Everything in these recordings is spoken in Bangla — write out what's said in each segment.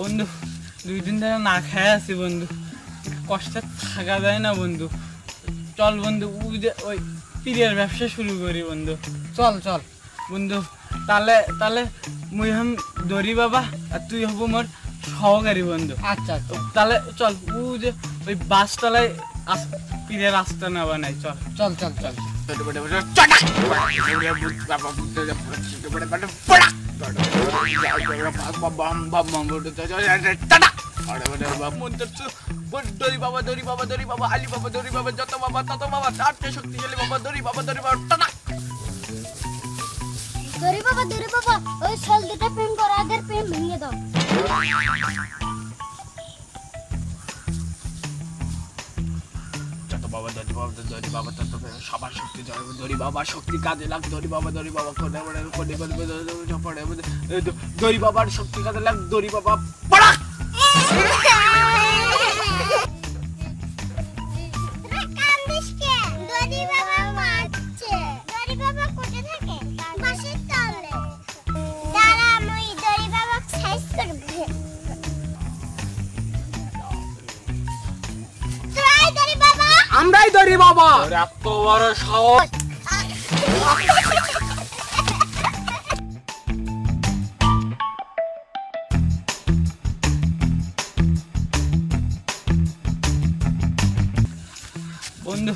বন্ধু দুই দিন ধরে না খেয়ে আছি বন্ধু। কষ্টে থাকা যায় না বন্ধু। চল বন্ধু ওই যে ওই পীরের ব্যবসা শুরু করি বন্ধু। চল চল। বন্ধু তাহলে তাহলে মুই হম দরি বাবা আর তুই হব মোর সহকারী বন্ধু। আচ্ছা আচ্ছা। তাহলে চল ও যে ওই বাসতলায় আস- রাস্তা না বানাই চল চল চল চল দরি বাবা দরি বাবা দরি বাবা আলি বাবা দরি বাবা যত বাবা তত বাবা তার চেয়ে শক্তিশালী বাবা দরি বাবা দরি বাবা টানা দরি বাবা দরি বাবা ওই সল দুটা প্রেম করো আগের প্রেম ভেঙে দাও বাবা দরি বাবা দরি বাবা তত সবার শক্তি দরি বাবা শক্তি কাজে লাগ দরি বাবা দরি বাবা কোনে কোনে কোনে দরি বাবার শক্তি কাজে লাগ দরি বাবা পড়া আমরাই ধরি বাবা। এত বড় সাহস। বন্ধু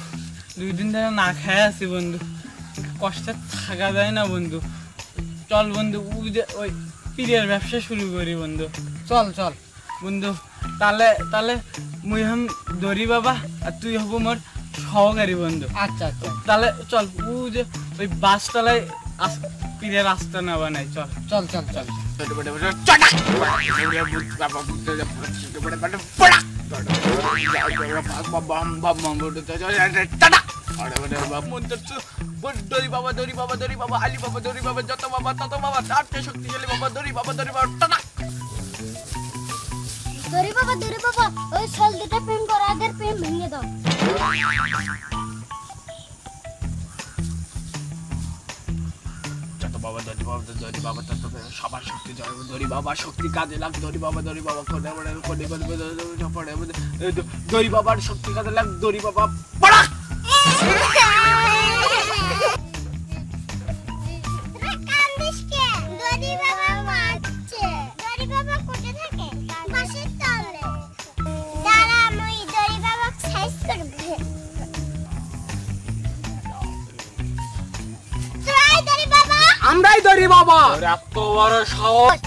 দুই দিন ধরে না খেয়ে আছি বন্ধু। কষ্টে থাকা যায় না বন্ধু। চল বন্ধু ওই পীরের ব্যবসা শুরু করি বন্ধু। চল চল। বন্ধু তাহলে তাহলে মুই হম দরি বাবা আর তুই হব মোর সহকারী বন্ধু আচ্ছা আচ্ছা তাহলে চল ও যে ওই বাসতলায় আস- পীরের রাস্তা না বানাই চল চল চল চল দরি বাবা দরি বাবা দরি বাবা আলি বাবা দরি বাবা যত বাবা তত বাবা তার শক্তিশালী বাবা দরি বাবা দরি বাবা টানা দরি বাবা দরি বাবা ওই দুটা প্রেম করো আগের প্রেম ভেঙে দাও বাবা সবার শক্তি জয় দরি বাবা কাজে লাগ দরি বাবা দরি বাবা কোনে বাবার শক্তি কাজে লাগ দরি বাবা আমরাই ধরি বাবা এত বড় সাহস